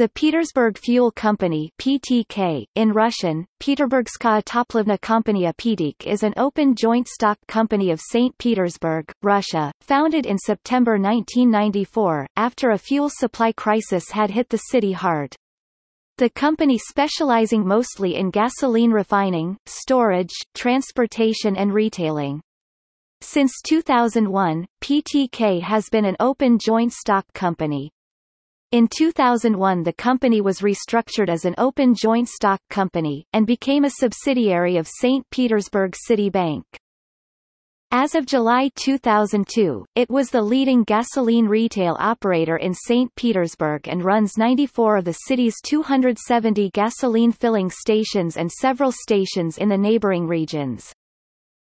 The Petersburg Fuel Company PTK, in Russian, Peterburgskaya Toplovna Kompaniya Pedik is an open joint stock company of St. Petersburg, Russia, founded in September 1994, after a fuel supply crisis had hit the city hard. The company specializing mostly in gasoline refining, storage, transportation and retailing. Since 2001, PTK has been an open joint stock company. In 2001 the company was restructured as an open joint stock company, and became a subsidiary of St. Petersburg City Bank. As of July 2002, it was the leading gasoline retail operator in St. Petersburg and runs 94 of the city's 270 gasoline filling stations and several stations in the neighboring regions.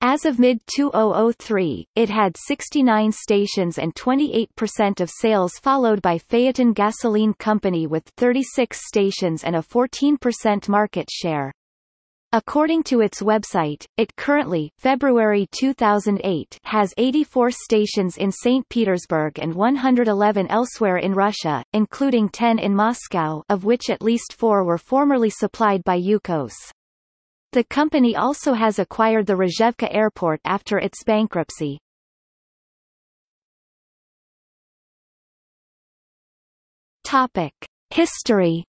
As of mid-2003, it had 69 stations and 28% of sales followed by Phaeton Gasoline Company with 36 stations and a 14% market share. According to its website, it currently February 2008 has 84 stations in St. Petersburg and 111 elsewhere in Russia, including 10 in Moscow of which at least four were formerly supplied by Yukos. The company also has acquired the Rzhevka Airport after its bankruptcy. Topic: History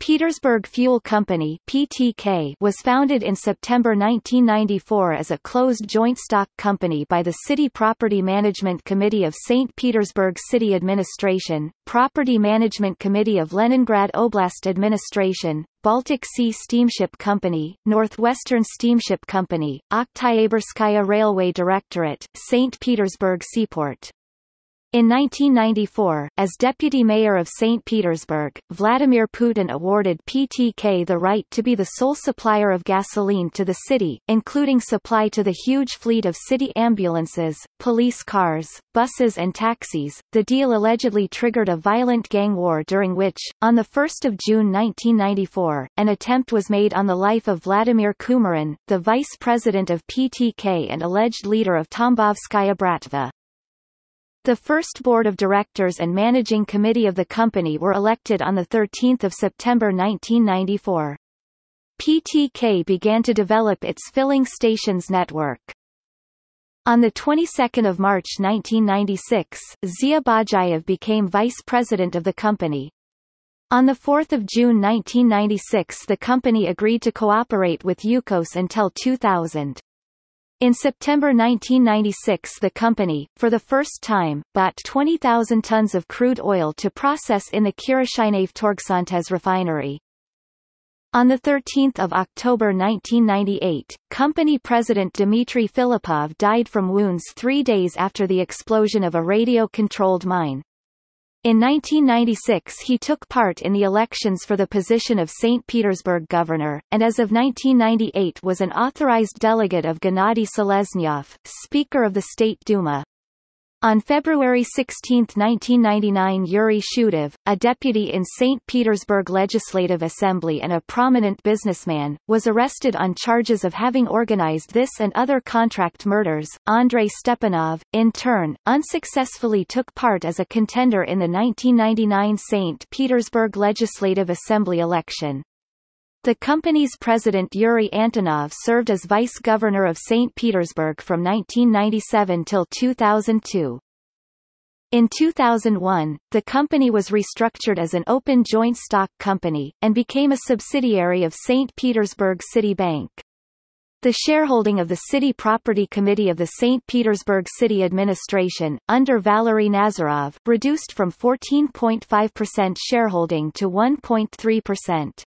Petersburg Fuel Company (PTK) was founded in September 1994 as a closed joint stock company by the City Property Management Committee of St. Petersburg City Administration, Property Management Committee of Leningrad Oblast Administration, Baltic Sea Steamship Company, Northwestern Steamship Company, Oktyabrskaya Railway Directorate, St. Petersburg Seaport. In 1994, as deputy mayor of St. Petersburg, Vladimir Putin awarded PTK the right to be the sole supplier of gasoline to the city, including supply to the huge fleet of city ambulances, police cars, buses and taxis. The deal allegedly triggered a violent gang war during which, on 1 June 1994, an attempt was made on the life of Vladimir Kumarin, the vice president of PTK and alleged leader of Tambovskaya Bratva. The first board of directors and managing committee of the company were elected on 13 September 1994. PTK began to develop its filling stations network. On the 22nd of March 1996, Zia Bajayev became vice president of the company. On 4 June 1996 the company agreed to cooperate with Yukos until 2000. In September 1996 the company, for the first time, bought 20,000 tons of crude oil to process in the Kirishinefteorgsintez refinery. On 13 October 1998, company president Dmitry Filippov died from wounds three days after the explosion of a radio-controlled mine. In 1996 he took part in the elections for the position of St. Petersburg governor, and as of 1998 was an authorized delegate of Gennady Seleznyov, Speaker of the State Duma. On February 16, 1999 Yuri Shutov, a deputy in St. Petersburg Legislative Assembly and a prominent businessman, was arrested on charges of having organized this and other contract murders. Andrei Stepanov, in turn, unsuccessfully took part as a contender in the 1999 St. Petersburg Legislative Assembly election. The company's president Yuri Antonov served as vice-governor of St. Petersburg from 1997 till 2002. In 2001, the company was restructured as an open joint stock company, and became a subsidiary of St. Petersburg City Bank. The shareholding of the City Property Committee of the St. Petersburg City Administration, under Valery Nazarov, reduced from 14.5% shareholding to 1.3%.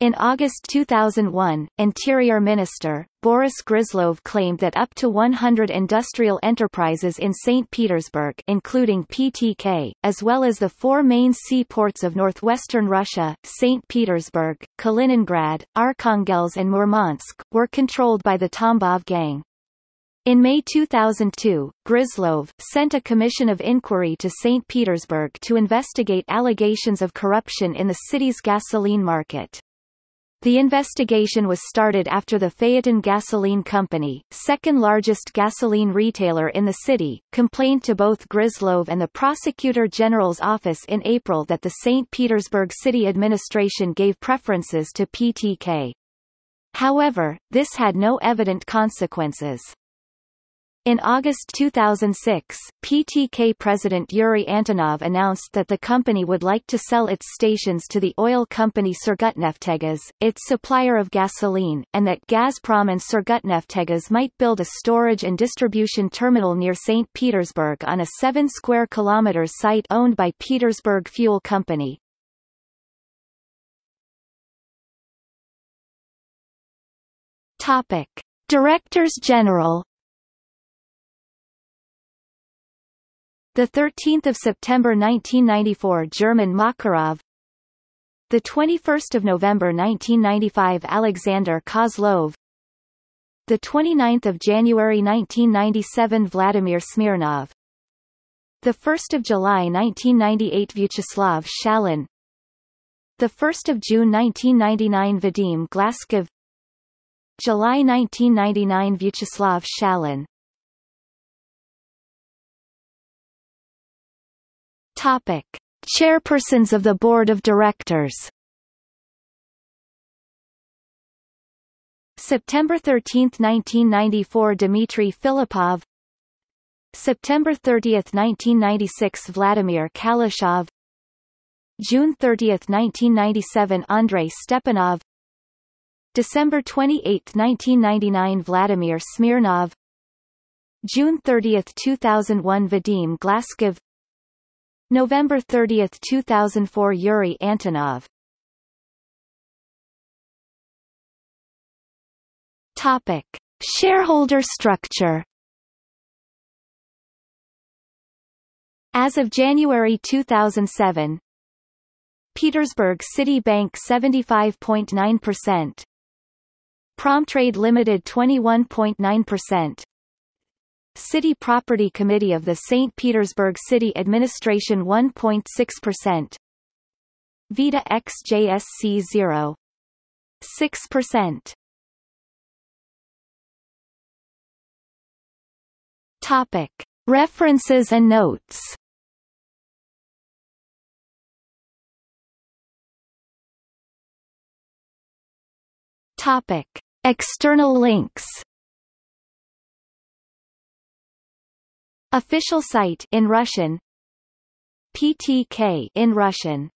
In August 2001, Interior Minister, Boris Gryzlov claimed that up to 100 industrial enterprises in St. Petersburg including PTK, as well as the four main seaports of northwestern Russia, St. Petersburg, Kaliningrad, Arkhangelsk and Murmansk, were controlled by the Tambov gang. In May 2002, Gryzlov sent a commission of inquiry to St. Petersburg to investigate allegations of corruption in the city's gasoline market. The investigation was started after the Phaeton Gasoline Company, second largest gasoline retailer in the city, complained to both Gryzlov and the Prosecutor General's office in April that the St. Petersburg city administration gave preferences to PTK. However, this had no evident consequences. In August 2006, PTK President Yuri Antonov announced that the company would like to sell its stations to the oil company Surgutneftegas, its supplier of gasoline, and that Gazprom and Surgutneftegas might build a storage and distribution terminal near St. Petersburg on a 7 square kilometers site owned by Petersburg Fuel Company. Topic: Directors General The 13th of September 1994 German Makarov. The 21st of November 1995 Alexander Kozlov. The 29th of January 1997 Vladimir Smirnov. The 1st of July 1998 Vyacheslav Shalin. The 1st of June 1999 Vadim Glaskov. July 1999 Vyacheslav Shalin Topic: Chairpersons of the Board of Directors. September 13, 1994 Dmitry Filippov. September 30, 1996 Vladimir Kalashov. June 30, 1997 Andrei Stepanov. December 28, 1999 Vladimir Smirnov. June 30, 2001 Vadim Glaskov November 30, 2004 Yuri Antonov. Topic. Shareholder structure. As of January 2007 Petersburg City Bank 75.9% Promtrade Limited 21.9% City Property Committee of the St. Petersburg City Administration 1.6%. Vita XJSC 0. 6%. Topic. References and notes Topic. External links Official site in Russian. PTK in Russian